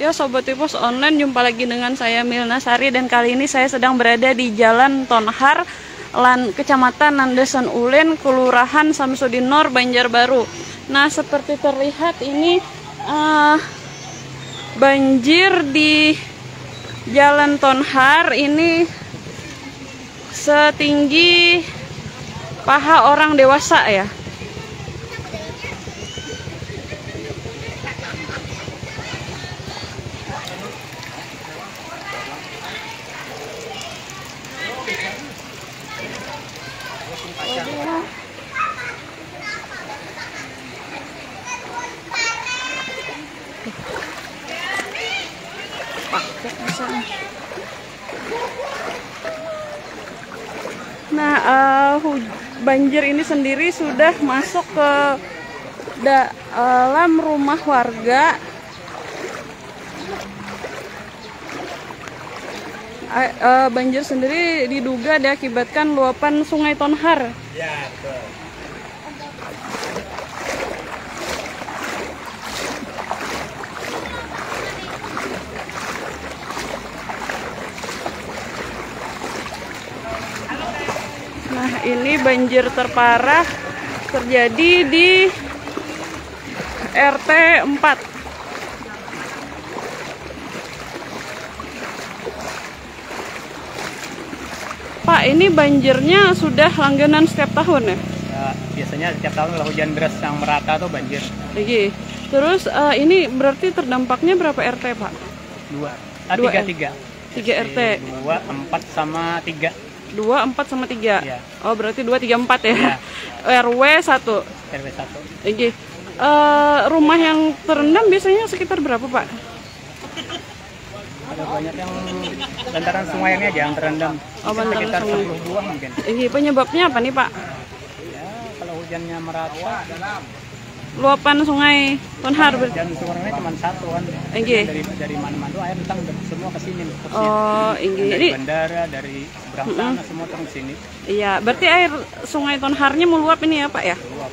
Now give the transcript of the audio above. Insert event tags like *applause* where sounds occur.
Ya Sobat Pipos Online, jumpa lagi dengan saya Milna Sari dan kali ini saya sedang berada di Jalan Tonhar, Lan, Kecamatan Nandesan Ulen, Kelurahan Samsudin Nor, Banjarbaru. Nah, seperti terlihat ini uh, banjir di Jalan Tonhar ini setinggi paha orang dewasa ya. Nah, uh, banjir ini sendiri sudah masuk ke dalam rumah warga. Uh, banjir sendiri diduga diakibatkan luapan Sungai Tonhar. Ya, betul. Nah, ini banjir terparah terjadi di RT 4. Pak, ini banjirnya sudah langganan setiap tahun ya? ya biasanya setiap tahun kalau hujan deras yang merata tuh banjir. Oke. Terus uh, ini berarti terdampaknya berapa RT, Pak? Dua. Ah, Dua tiga, tiga. Tiga RT. Dua, empat, sama tiga. Dua, empat sama tiga. Iya. Oh, berarti dua, tiga, empat ya? Iya. *laughs* RW satu. RW satu. Oke. Eh, rumah yang terendam biasanya sekitar berapa, Pak? Ada banyak yang lantaran sungai ini aja yang terendam. Oh, Sekitar sungai. 10 mungkin. Ini penyebabnya apa nih, Pak? Ya, kalau hujannya merata luapan sungai Ton Harbour. Dan sumbernya cuma satu kan. Enggih. Dari dari mana-mana air datang semua ke sini. Oh, enggih. Dari bandara, dari seberang mm -hmm. semua datang sini. Iya, berarti air sungai Ton Harnya meluap ini ya, Pak ya? Meluap.